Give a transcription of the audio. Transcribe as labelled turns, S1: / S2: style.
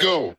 S1: Wow.